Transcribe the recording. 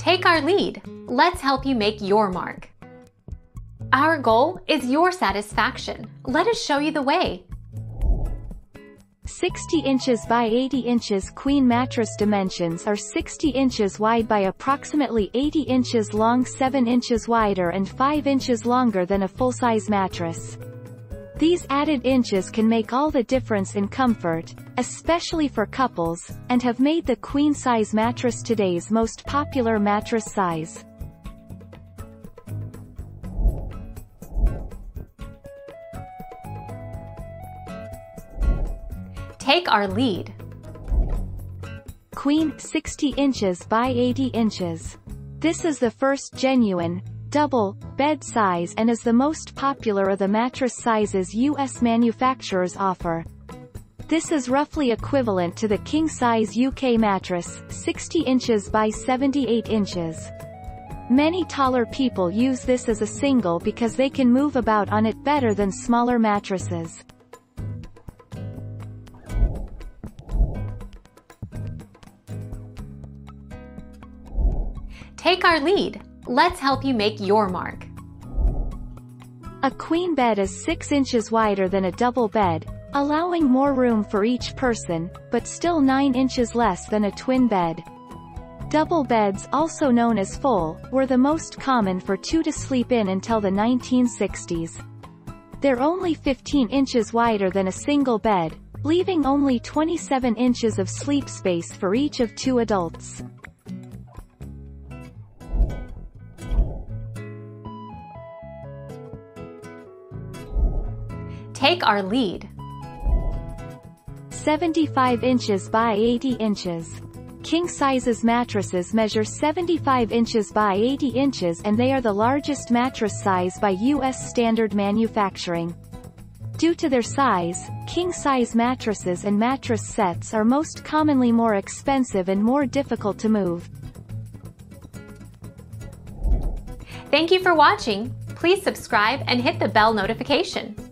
Take our lead. Let's help you make your mark. Our goal is your satisfaction. Let us show you the way. 60 inches by 80 inches queen mattress dimensions are 60 inches wide by approximately 80 inches long 7 inches wider and 5 inches longer than a full-size mattress. These added inches can make all the difference in comfort, especially for couples, and have made the queen-size mattress today's most popular mattress size. Take our lead. Queen 60 inches by 80 inches. This is the first genuine, double, bed size and is the most popular of the mattress sizes U.S. manufacturers offer. This is roughly equivalent to the king-size UK mattress, 60 inches by 78 inches. Many taller people use this as a single because they can move about on it better than smaller mattresses. Take our lead. Let's help you make your mark. A queen bed is 6 inches wider than a double bed, allowing more room for each person, but still 9 inches less than a twin bed. Double beds also known as full, were the most common for two to sleep in until the 1960s. They're only 15 inches wider than a single bed, leaving only 27 inches of sleep space for each of two adults. Take our lead. 75 inches by 80 inches. King sizes mattresses measure 75 inches by 80 inches and they are the largest mattress size by U.S. standard manufacturing. Due to their size, king-size mattresses and mattress sets are most commonly more expensive and more difficult to move. Thank you for watching. Please subscribe and hit the bell notification.